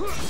Yeah!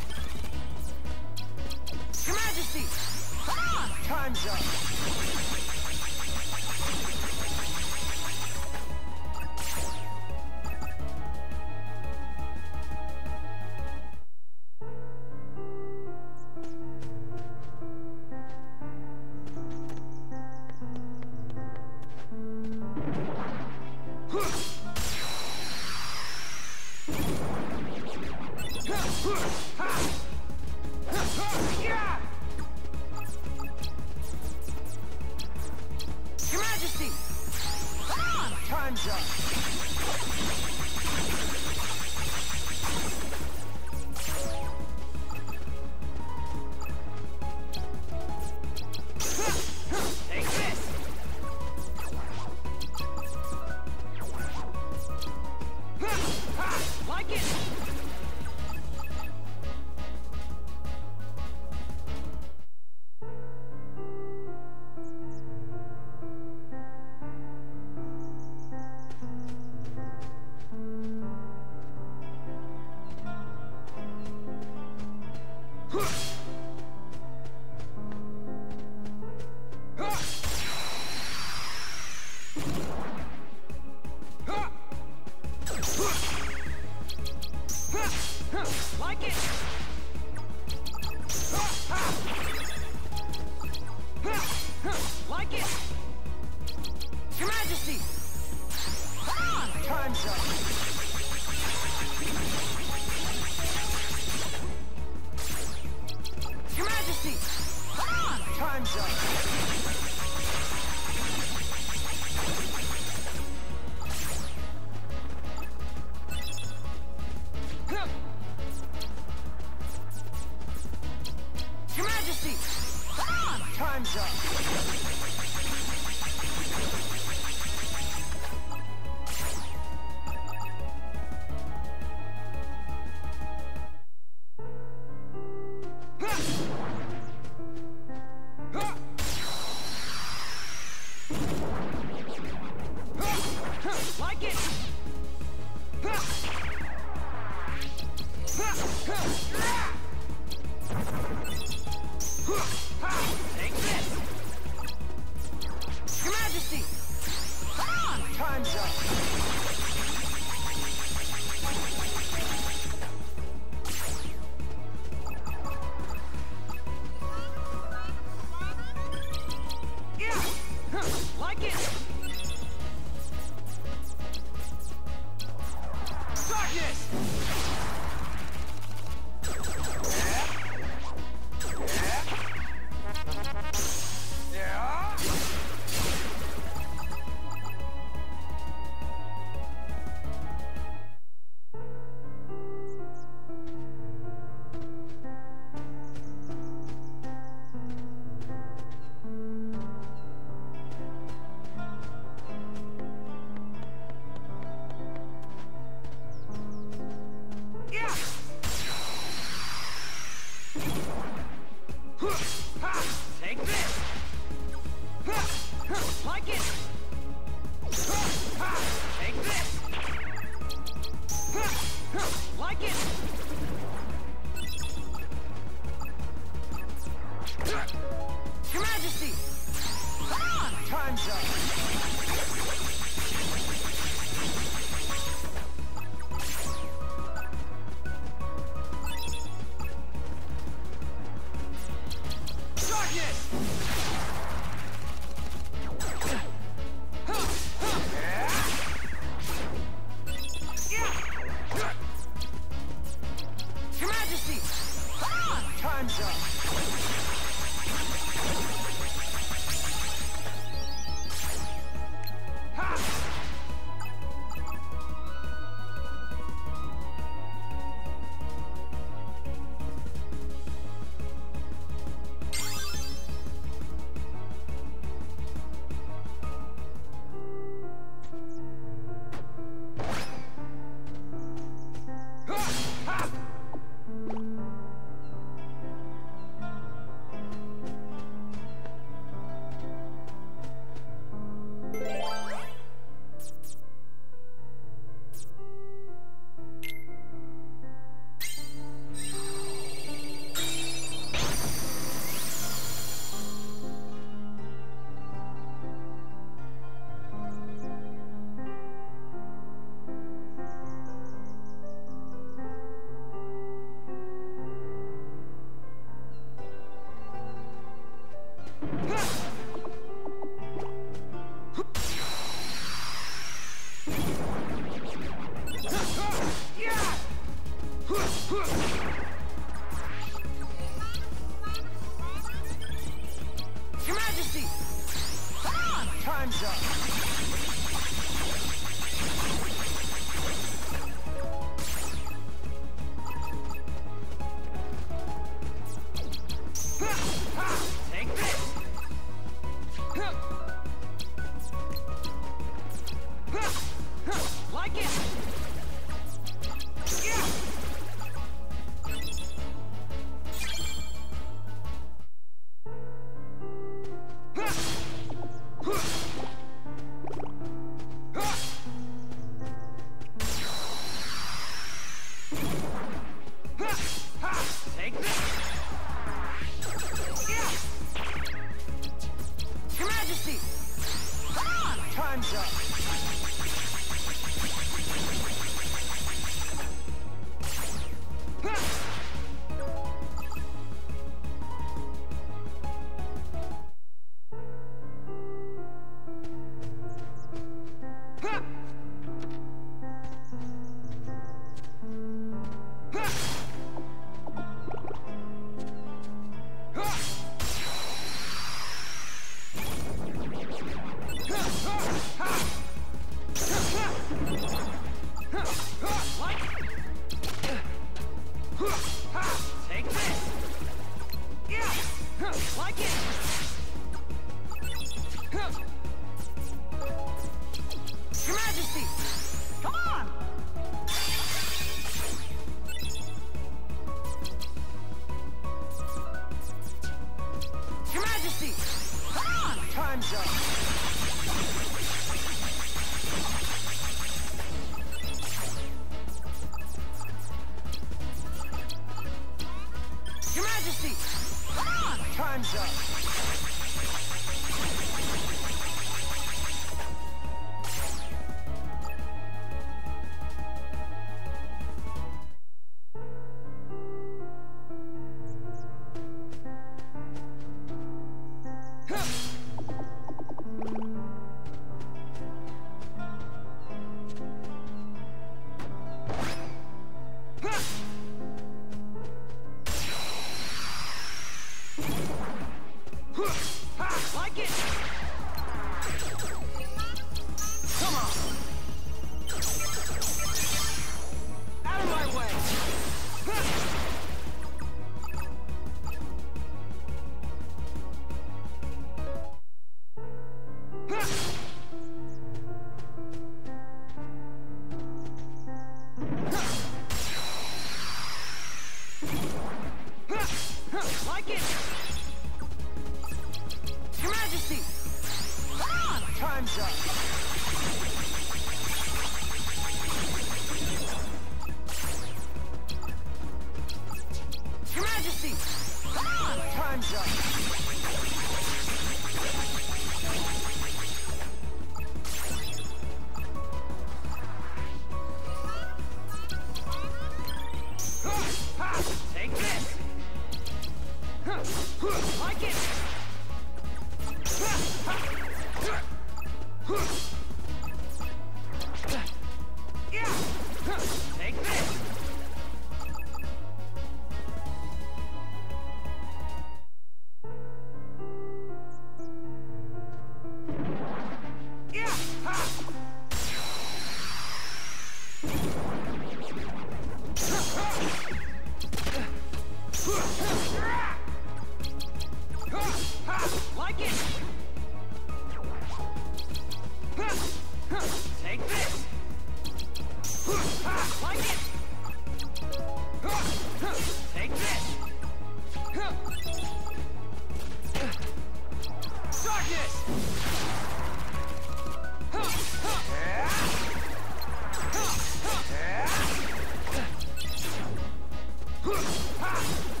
Darkness!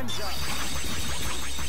Time's up!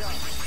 Time's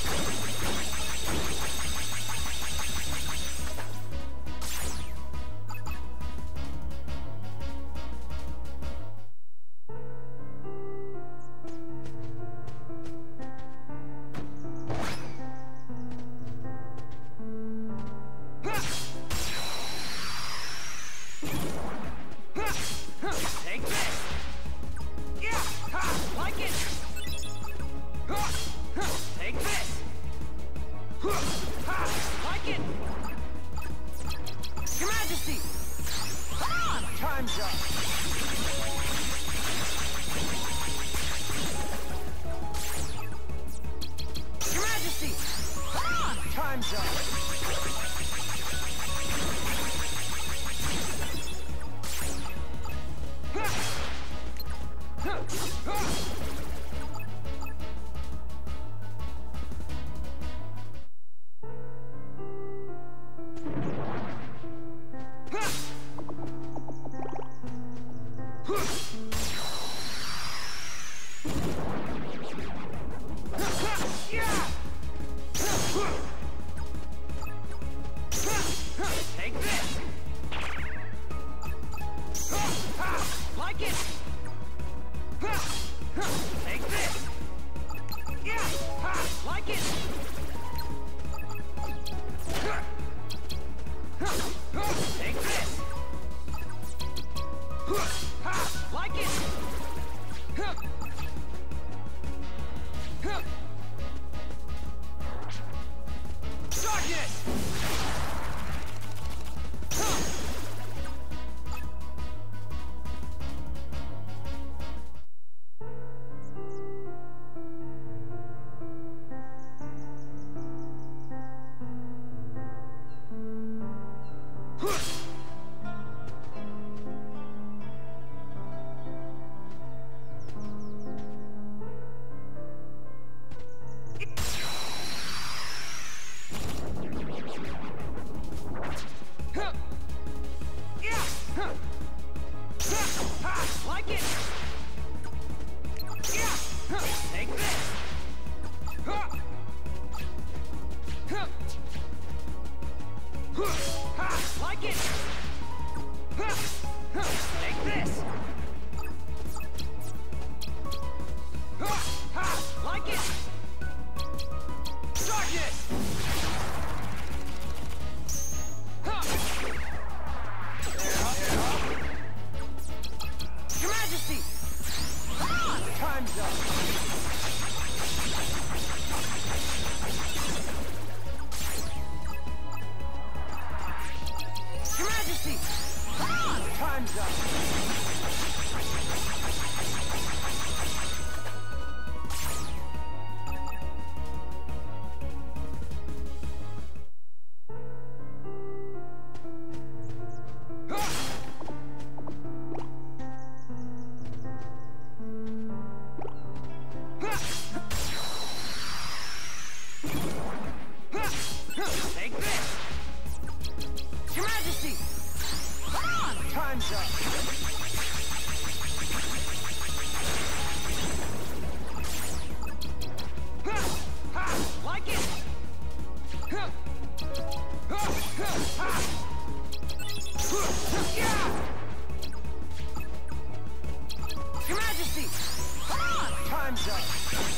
Time's up!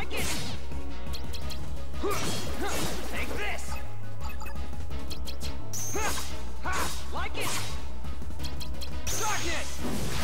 like it? Take this! Like it? Darkness!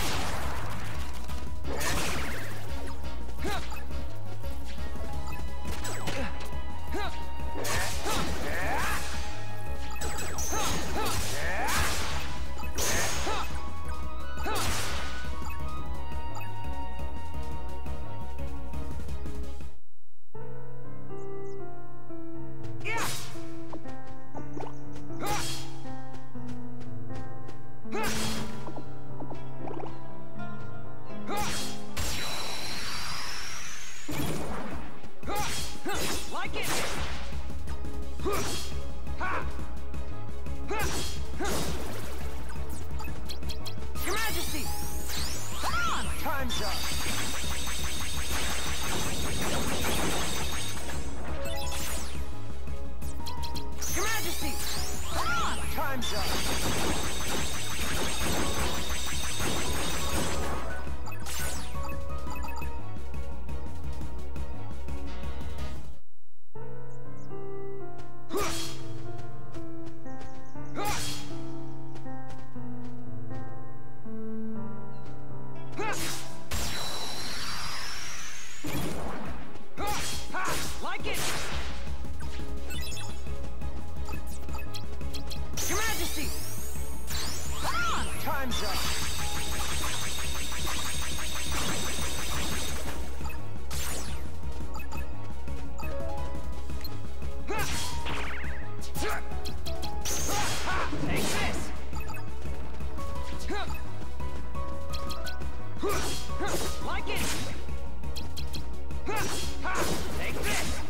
Take this!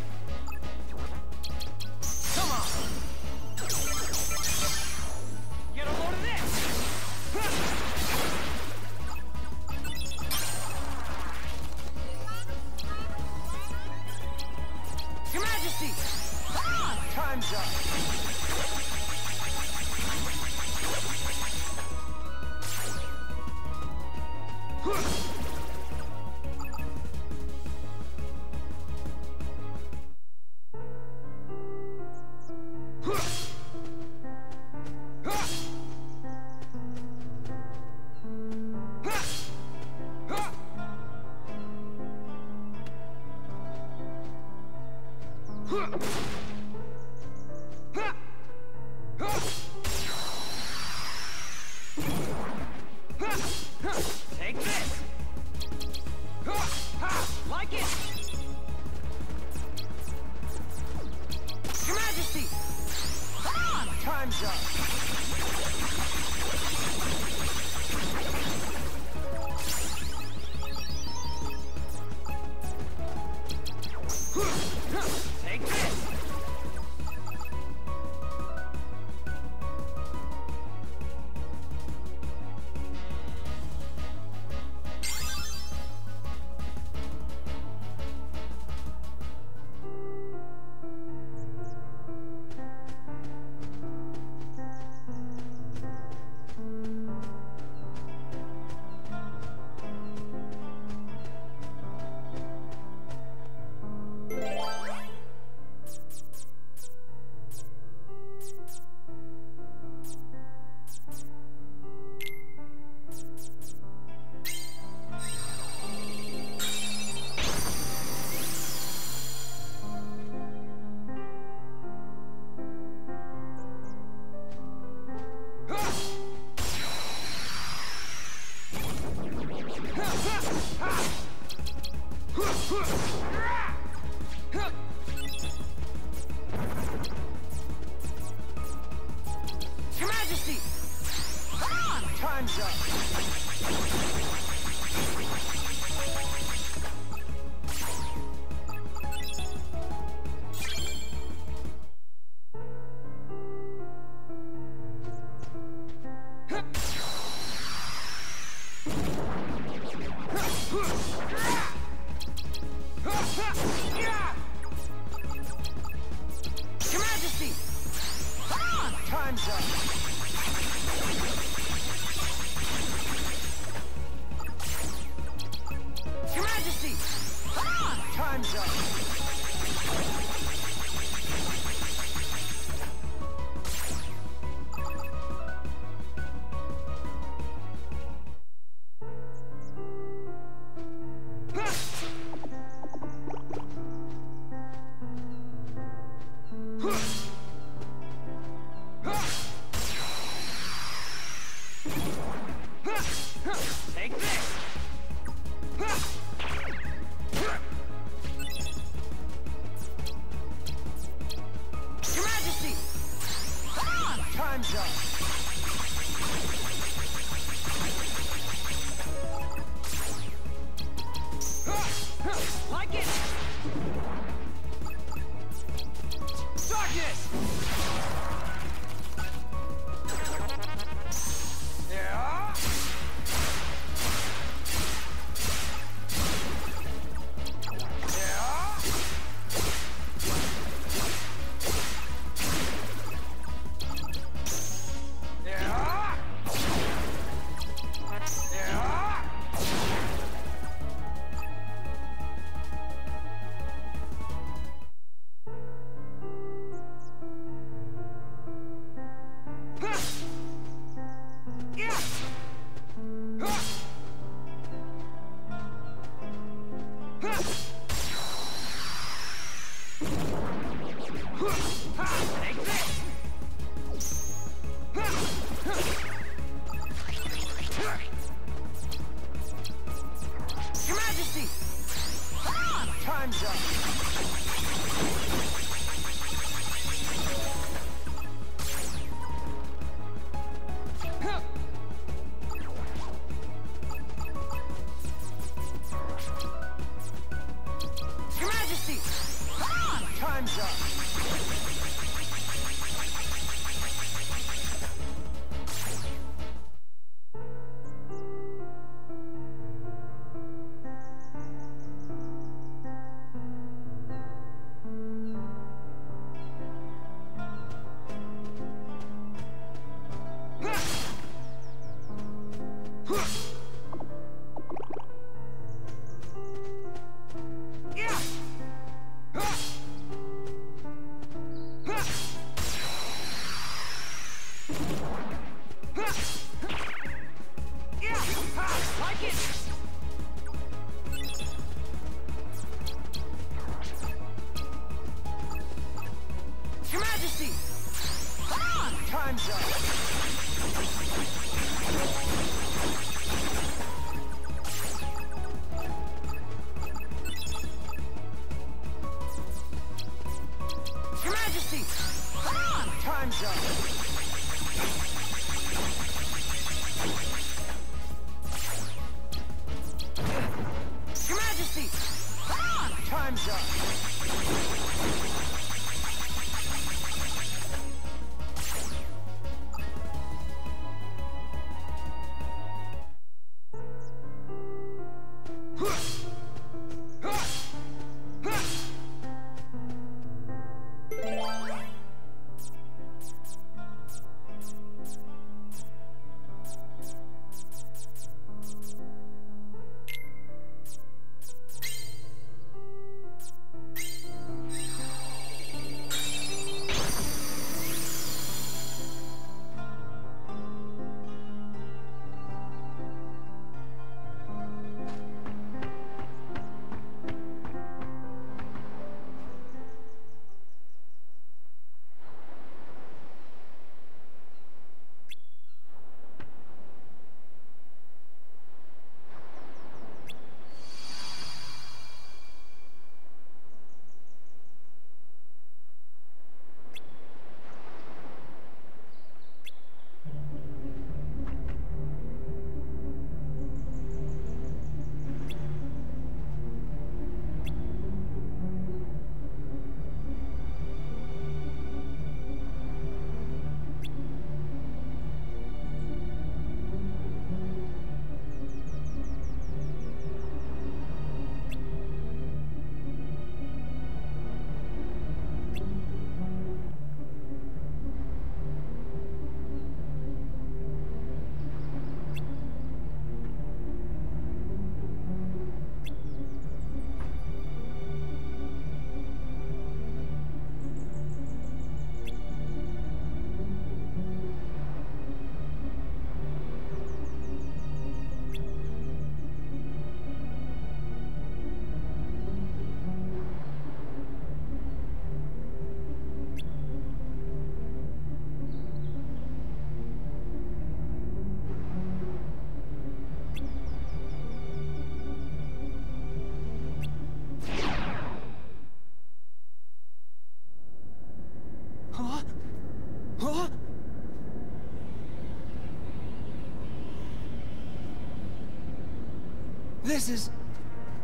This is...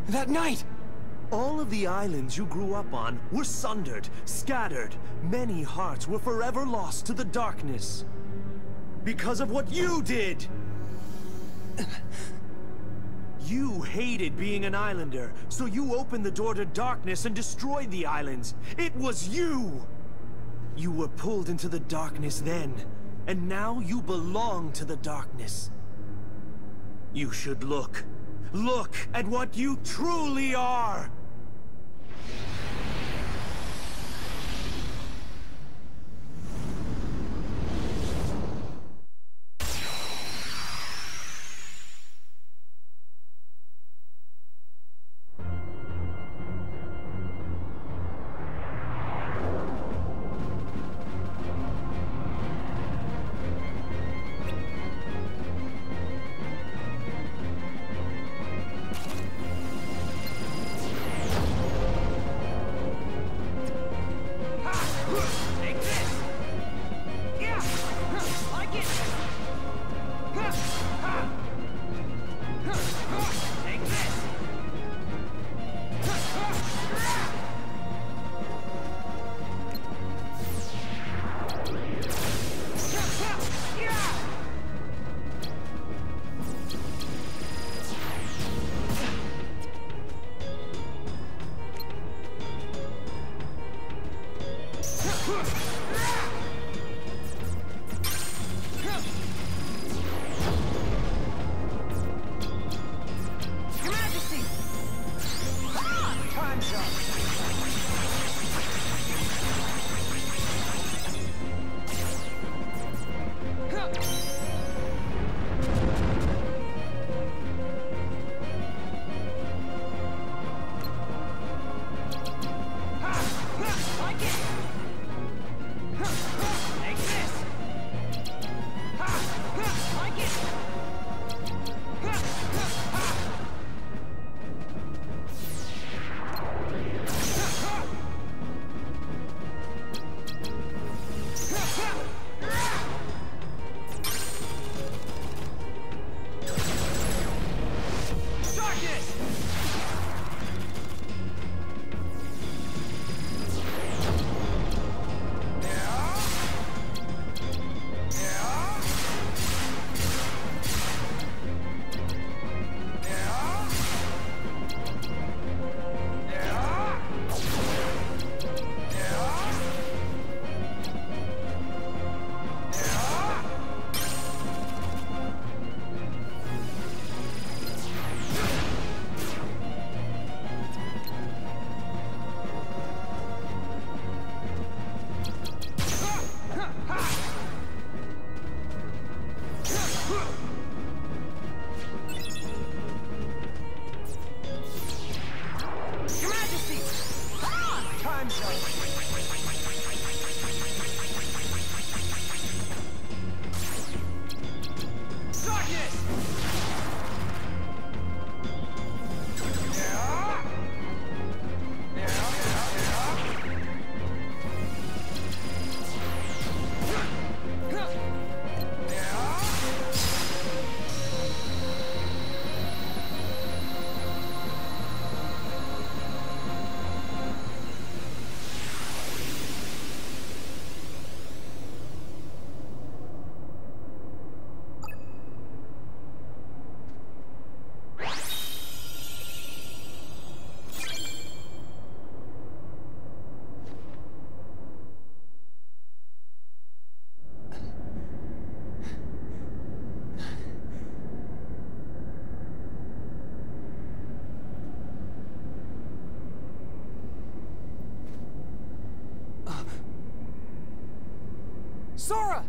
that night! All of the islands you grew up on were sundered, scattered. Many hearts were forever lost to the darkness. Because of what you did! You hated being an islander, so you opened the door to darkness and destroyed the islands. It was you! You were pulled into the darkness then, and now you belong to the darkness. You should look. Look at what you truly are! Sora!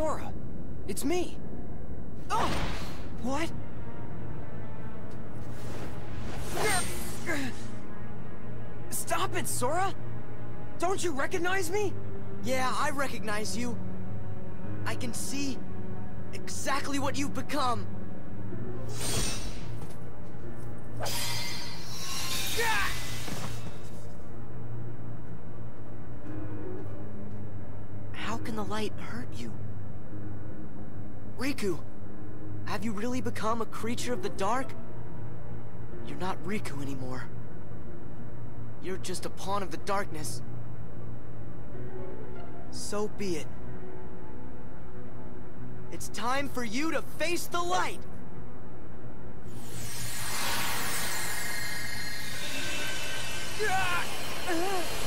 Sora, it's me. Oh! What? Stop it, Sora! Don't you recognize me? Yeah, I recognize you. I can see exactly what you've become. How can the light hurt you? Riku, have you really become a creature of the dark? You're not Riku anymore. You're just a pawn of the darkness. So be it. It's time for you to face the light! I'm...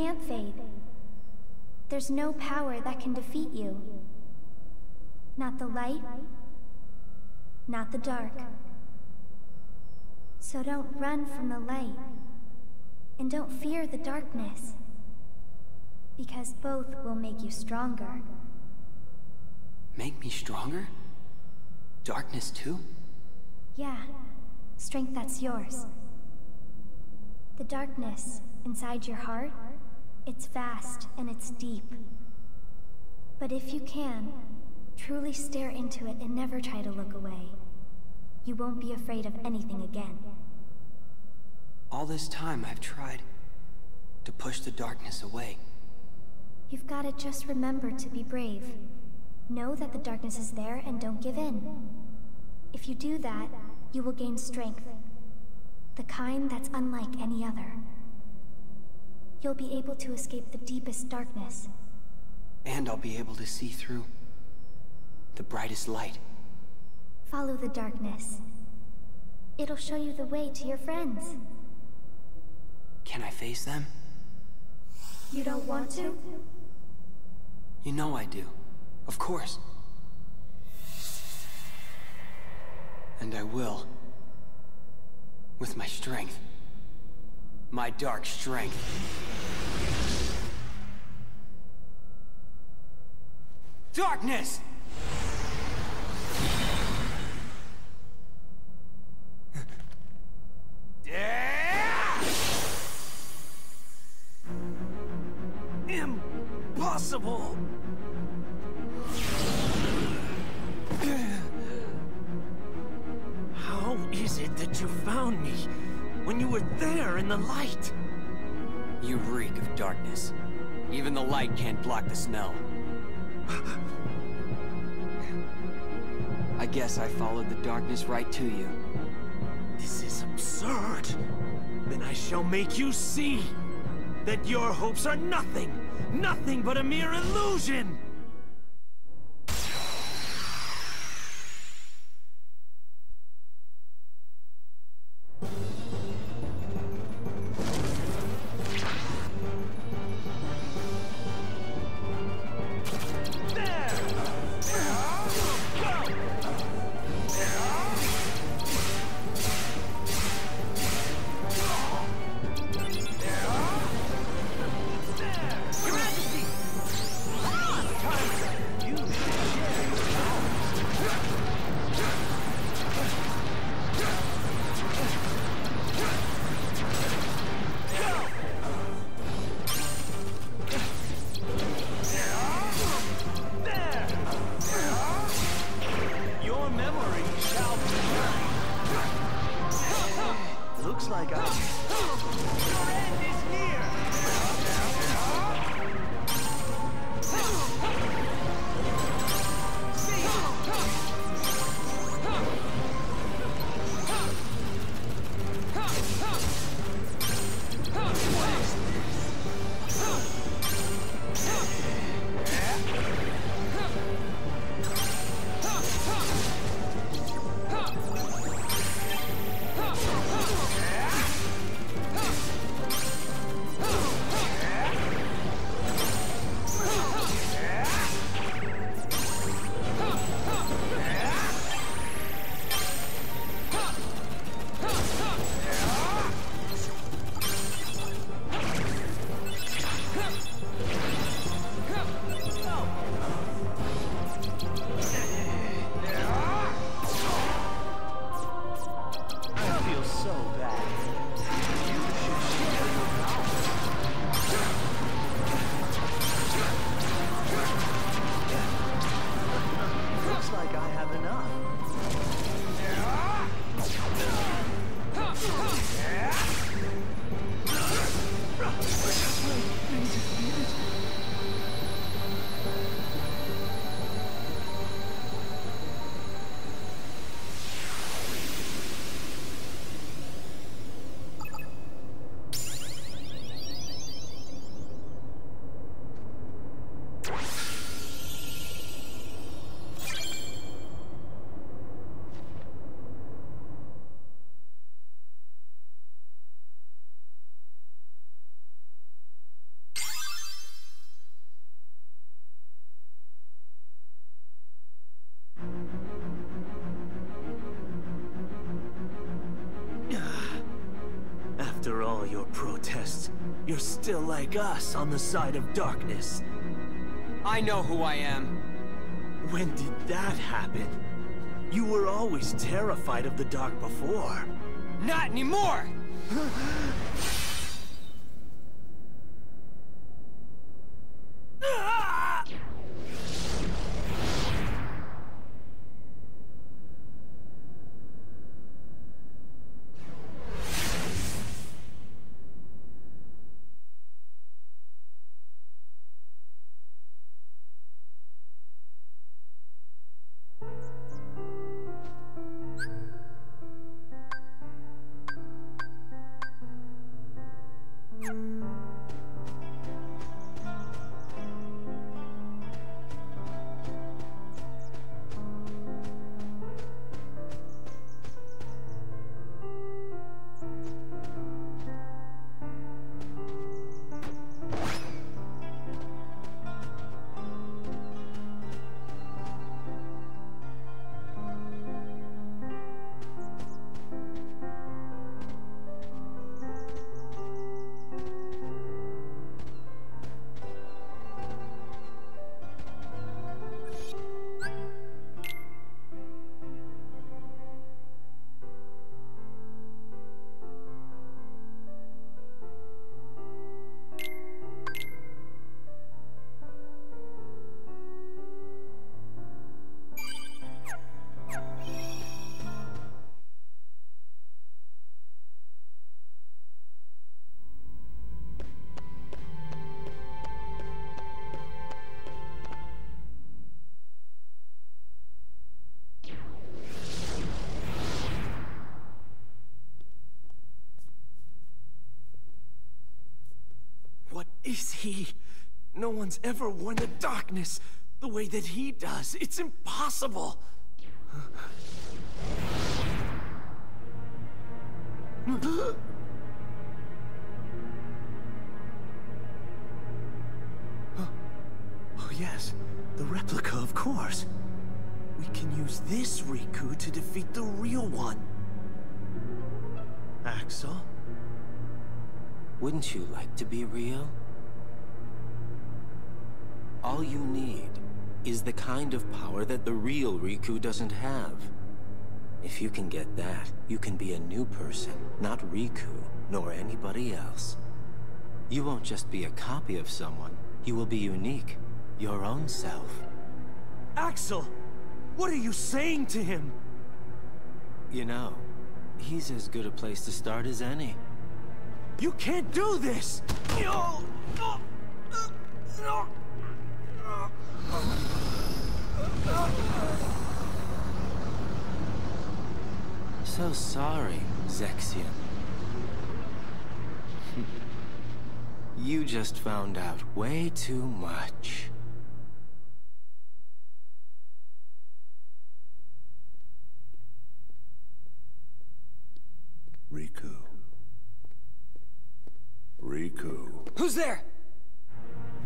can't fade. There's no power that can defeat you. Not the light, not the dark. So don't run from the light, and don't fear the darkness, because both will make you stronger. Make me stronger? Darkness too? Yeah, strength that's yours. The darkness inside your heart, it's vast and it's deep. But if you can, truly stare into it and never try to look away, you won't be afraid of anything again. All this time I've tried to push the darkness away. You've gotta just remember to be brave. Know that the darkness is there and don't give in. If you do that, you will gain strength. The kind that's unlike any other. You'll be able to escape the deepest darkness. And I'll be able to see through the brightest light. Follow the darkness. It'll show you the way to your friends. Can I face them? You don't want to? You know I do. Of course. And I will. With my strength. My dark strength. Darkness! Impossible! How is it that you found me when you were there in the light? You reek of darkness. Even the light can't block the smell. I guess I followed the darkness right to you. This is absurd. Then I shall make you see that your hopes are nothing, nothing but a mere illusion! Like us on the side of darkness. I know who I am. When did that happen? You were always terrified of the dark before. Not anymore! is he? No one's ever worn the darkness the way that he does. It's impossible. Riku doesn't have. If you can get that, you can be a new person, not Riku, nor anybody else. You won't just be a copy of someone, you will be unique, your own self. Axel! What are you saying to him? You know, he's as good a place to start as any. You can't do this! No! No! No! So sorry, Zexion. you just found out way too much. Riku. Riku. Who's there?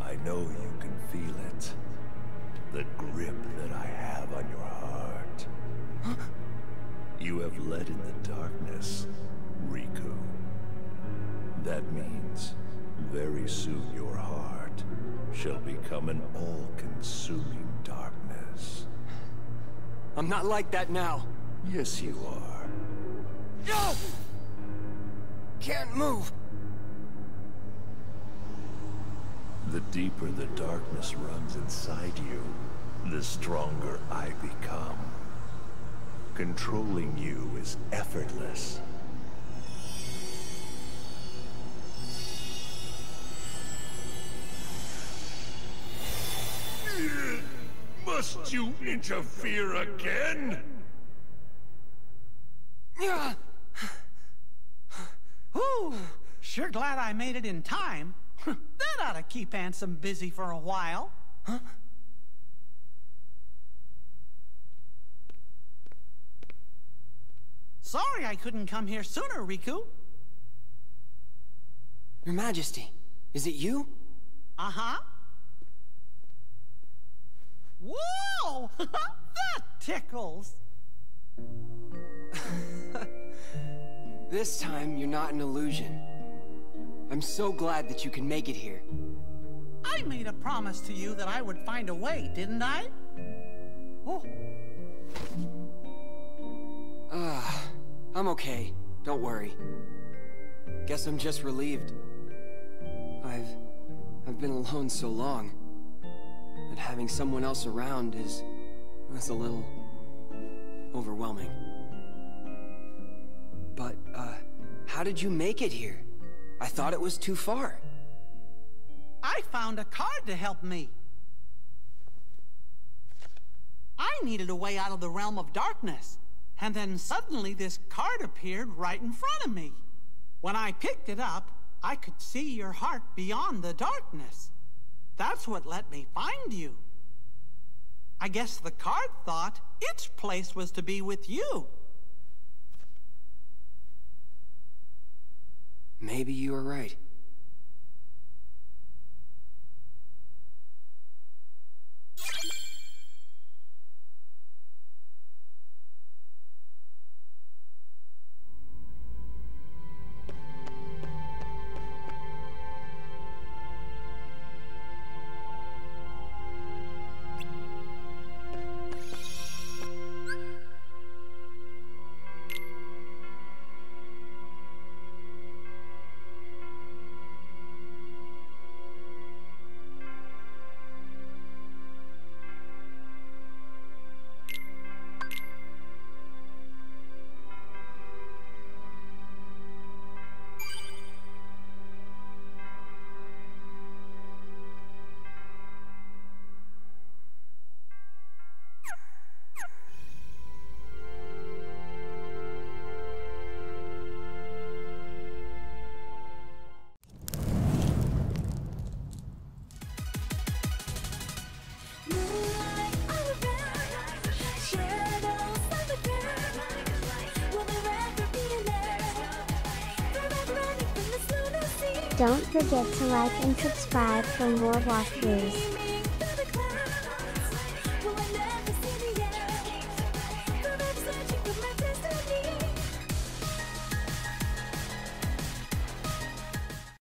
I know you can feel it. The grip that I have on your heart. You have led in the darkness, Riku. That means very soon your heart shall become an all-consuming darkness. I'm not like that now. Yes, you are. No! Can't move. The deeper the darkness runs inside you, the stronger I become. Controlling you is effortless. Must you interfere again? Yeah. Ooh, sure glad I made it in time. that ought to keep Ansem busy for a while. Sorry I couldn't come here sooner, Riku. Your Majesty, is it you? Uh-huh. Whoa! that tickles! This time, you're not an illusion. I'm so glad that you can make it here. I made a promise to you that I would find a way, didn't I? Oh. Ah, I'm okay. Don't worry. Guess I'm just relieved. I've... I've been alone so long. That having someone else around is... is a little... overwhelming. But, uh, how did you make it here? I thought it was too far. I found a card to help me. I needed a way out of the realm of darkness. And then suddenly this card appeared right in front of me. When I picked it up, I could see your heart beyond the darkness. That's what let me find you. I guess the card thought its place was to be with you. Maybe you were right. Forget to like and subscribe for more walkthroughs.